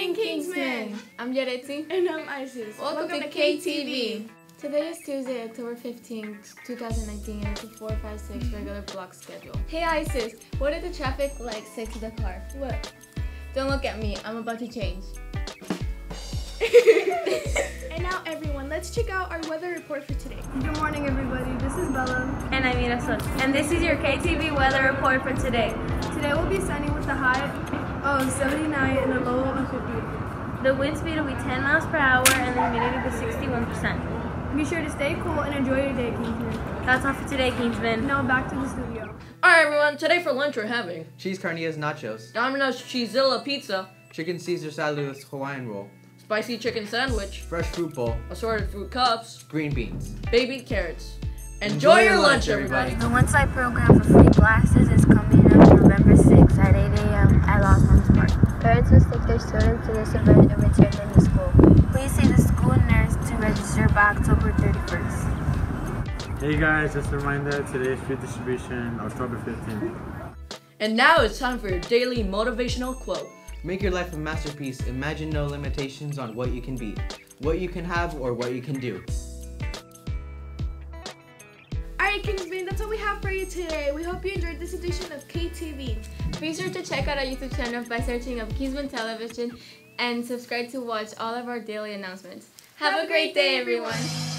I'm Yaretsi. And I'm Isis. Welcome, Welcome to, to KTV. Today is Tuesday, October 15th, 2019, and it's a 456 mm-hmm. regular block schedule. Hey Isis, what did the traffic light say to the car? What? Don't look at me, I'm about to change. and now everyone, let's check out our weather report for today. Good morning everybody, this is Bella. And I'm Irasun. And this is your KTV weather report for today. Today will be sunny with a high of 79 and a low of 58. The wind speed will be 10 miles per hour and the humidity will be 61%. Be sure to stay cool and enjoy your day, Kingsmen. That's all for today, Kingsmen. Now back to the studio. Alright everyone, today for lunch we're having Cheese carnitas nachos, Domino's Cheezilla pizza, chicken Caesar salad with Hawaiian roll, spicy chicken sandwich, fresh fruit bowl, assorted fruit cups, green beans, baby carrots. Enjoy, Enjoy your your lunch, lunch, everybody. everybody. The OneSight program for free classes is coming up November 6th at 8 a.m. at Los Mountains Park. Parents must take their students to this event and return them to school. Please see the school nurse to register by October 31st. Hey guys, just a reminder, today's food distribution, October 15th. And now it's time for your daily motivational quote. Make your life a masterpiece. Imagine no limitations on what you can be, what you can have, or what you can do. Alright, Kingsmen, that's all we have for you today. We hope you enjoyed this edition of KTV. Be sure to check out our YouTube channel by searching up Kingsmen Television and subscribe to watch all of our daily announcements. Have, have a great day, everyone.